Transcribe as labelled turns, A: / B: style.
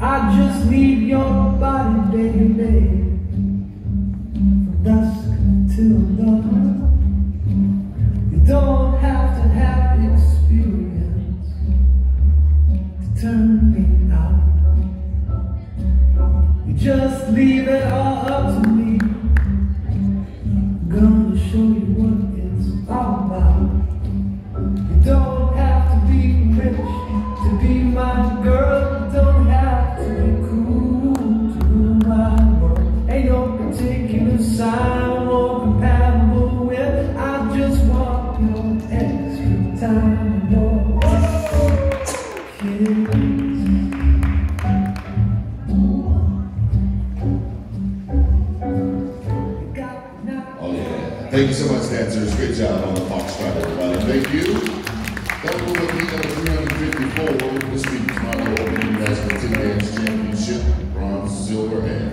A: I just need your body, baby, from dusk till dawn. You don't have to have experience to turn me on. You just leave it all up to me. Gonna show you what
B: Oh, Thank you so much, dancers. Great job on the fox Foxtrot, everybody. Thank you. That will be number 354 this week's Marco Open National Ten Dance Championship, bronze, silver, and